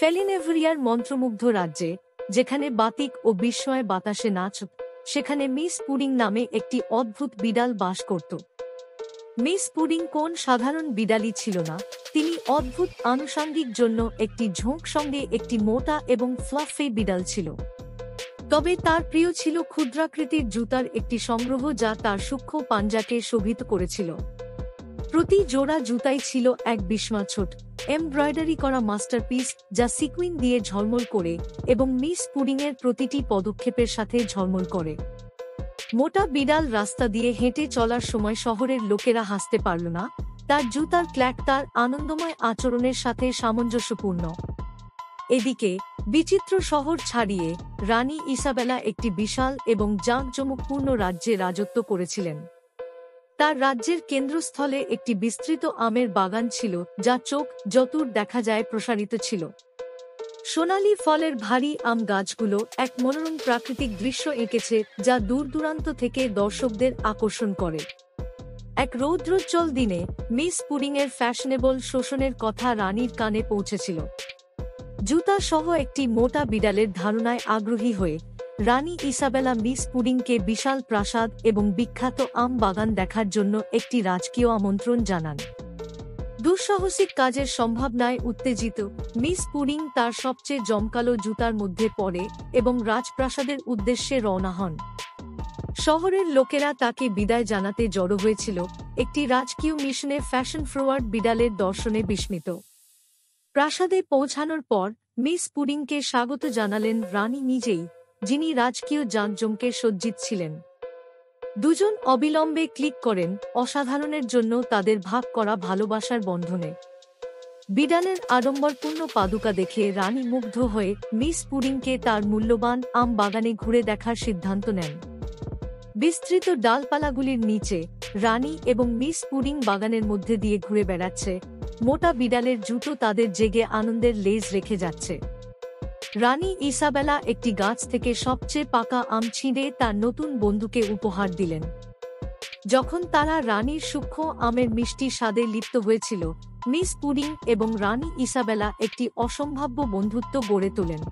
ফেলিনেভরিয়ার মন্ত্রমুগ্ধ রাজ্যে, যেখানে বাতিক ও বিস্ময় বাতাসে নাচ, সেখানে মিস পুডিং নামে একটি অদ্ভুত বিড়াল বাস করত। মিস পুডিং কোন সাধারণ বিড়ালই ছিল না, তিনি অদ্ভুত আনুষাঙ্গিক জন্য একটি ঝোঁক সঙ্গে একটি মোটা এবং ফ্লাফি বিড়াল ছিল। তবে তার প্রিয় ছিল ক্ষুদ্রাকৃতির জুতার একটি সংগ্রহ যা তার সূক্ষ্ম পাঞ্জাকে শোভিত করেছিল। প্রতি জোড়া জুতাই ছিল এক বিস্মাছোট এমব্রয়ডারি করা মাস্টারপিস যা সিকুইন দিয়ে ঝলমল করে এবং মিস পুডিংয়ের প্রতিটি পদক্ষেপের সাথে ঝলমল করে। মোটা বিড়াল রাস্তা দিয়ে হেঁটে চলার সময় শহরের লোকেরা হাসতে পারল না। তার জুতার ক্ল্যাক তার আনন্দময় আচরণের সাথে সামঞ্জস্যপূর্ণ। এদিকে বিচিত্র শহর ছাড়িয়ে রানী ইসাবেলা একটি বিশাল এবং জাঁকজমকপূর্ণ রাজ্যে রাজত্ব করেছিলেন। তার রাজ্যের কেন্দ্রস্থলে একটি বিস্তৃত আমের বাগান ছিল, যা চোখ, যতুর দেখা যায় প্রসারিত ছিল। সোনালী ফলের ভারী আম গাছগুলো এক মনোরম প্রাকৃতিক দৃশ্য এঁকেছে, যা দূর দূরান্ত থেকে দর্শকদের আকর্ষণ করে। এক রৌদ্রোজ্জ্বল দিনে, মিস পুডিংয়ের ফ্যাশনেবল শোষণের কথা রানীর কানে পৌঁছেছিল। জুতা সহ একটি মোটা বিড়ালের ধারণায় আগ্রহী হয়ে রানী ইসাবেলা মিস পুডিংকে বিশাল প্রাসাদ এবং বিখ্যাত আম বাগান দেখার জন্য একটি রাজকীয় আমন্ত্রণ জানান। দুঃসাহসিক কাজের সম্ভাবনায় উত্তেজিত, মিস পুডিং তার সবচেয়ে জমকালো জুতার মধ্যে পড়ে এবং রাজপ্রাসাদের উদ্দেশ্যে রওনা হন। শহরের লোকেরা তাকে বিদায় জানাতে জড়ো হয়েছিল, একটি রাজকীয় মিশনে ফ্যাশন ফ্রোয়ার্ড বিড়ালের দর্শনে বিস্মিত। প্রাসাদে পৌঁছানোর পর, মিস পুডিংকে স্বাগত জানালেন রানী নিজেই যিনি রাজকীয় জাঁকজমকে সজ্জিত ছিলেন। দুজন অবিলম্বে ক্লিক করেন, অসাধারণের জন্য তাদের ভাগ করা ভালোবাসার বন্ধনে। বিডালের আড়ম্বরপূর্ণ পাদুকা দেখে রানী মুগ্ধ হয়ে মিস পুডিংকে তার মূল্যবান আম বাগানে ঘুরে দেখার সিদ্ধান্ত নেন। বিস্তৃত ডালপালাগুলির নিচে রানী এবং মিস পুডিং বাগানের মধ্যে দিয়ে ঘুরে বেড়াচ্ছে, মোটা বিড়ালের জুতো তাদের জেগে আনন্দের লেজ রেখে যাচ্ছে। রানী ইসাবেলা একটি গাছ থেকে সবচেয়ে পাকা আম ছিঁড়ে তার নতুন বন্ধুকে উপহার দিলেন। যখন তারা রানীর সূক্ষ্ম আমের মিষ্টি স্বাদে লিপ্ত হয়েছিল, মিস পুডিং এবং রানী ইসাবেলা একটি অসম্ভাব্য বন্ধুত্ব গড়ে তোলেন।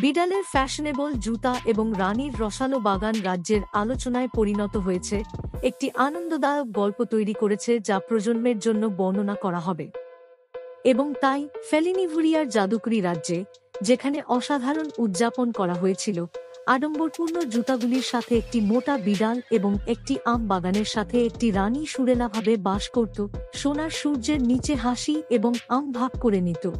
বিড়ালের ফ্যাশনেবল জুতা এবং রানীর রসালো বাগান রাজ্যের আলোচনায় পরিণত হয়েছে, একটি আনন্দদায়ক গল্প তৈরি করেছে যা প্রজন্মের জন্য বর্ণনা করা হবে। এবং তাই ফেলিনিভুরিয়ার জাদুকরি রাজ্যে যেখানে অসাধারণ উদযাপন করা হয়েছিল। আডম্বরপূর্ণ জুতাগুলির সাথে একটি মোটা বিড়াল এবং একটি আম বাগানের সাথে একটি রানী সুরেলাভাবে বাস করত। সোনার সূর্যের নিচে হাসি এবং আম ভাগ করে নিত।